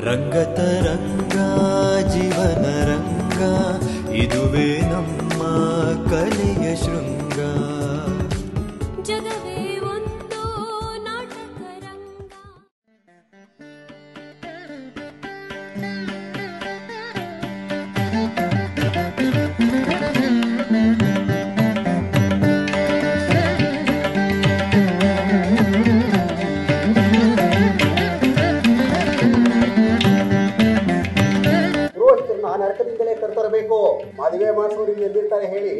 ರಂಗತರಂಗ ಜೀವನ ರಂಗ ಇದುವೇ ನಮ್ಮ ಕಲೆಯ ಶೃಂಗ. ಜಗವೇ ಒಂದು ನಾಟಕ ರಂಗ. ನರಕದಿಂದಲೇ ಕರ್ತರಬೇಕು ಮದುವೆ ಮಾಡಿಸೋರು ಎಲ್ಲಿರ್ತಾರೆ ಹೇಳಿ.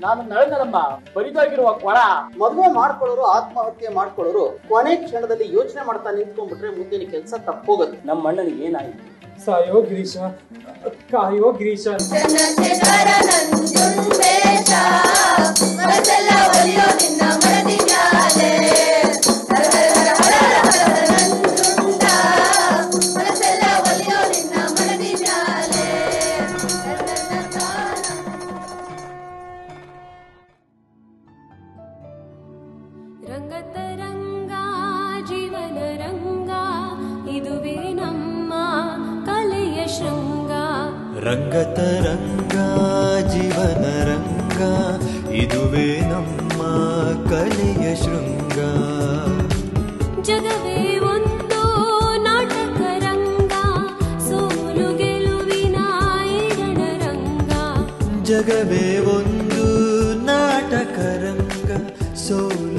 ನಾನು ನಳನಮ್ಮ ಬರಿದಾಗಿರುವ ಕೊಳ. ಮದುವೆ ಮಾಡ್ಕೊಳ್ಳೋರು ಆತ್ಮಹತ್ಯೆ ಮಾಡ್ಕೊಳ್ಳೋರು ಕೊನೆ ಕ್ಷಣದಲ್ಲಿ ಯೋಚನೆ ಮಾಡ್ತಾ ನಿಂತ್ಕೊಂಡ್ಬಿಟ್ರೆ ಮುಂದಿನ ಕೆಲಸ ತಪ್ಪೋಗುತ್ತೆ ನಮ್ಮ ಅಣ್ಣನಿಗೆ ಏನಾಯ್ತು? ಸಾಯೋ ಗಿರೀಶ ಕಾಯೋ ಗಿರೀಶ. ರಂಗತರಂಗ ಜೀವನ ರಂಗ ಇದುವೇ ನಮ್ಮ ಕಲೆಯ ಶೃಂಗ. ರಂಗತರಂಗ ಜೀವನ ರಂಗ ಇದುವೇ ನಮ್ಮ ಕಲೆಯ ಶೃಂಗ. ಜಗವೇ ಒಂದು ನಾಟಕ ರಂಗ ಸೋಲು ಗೆಲುವಿನ ಈರಣ ರಂಗ ಜಗವೇ ಒಂದು ನಾಟಕ ರಂಗ ಸೋಲು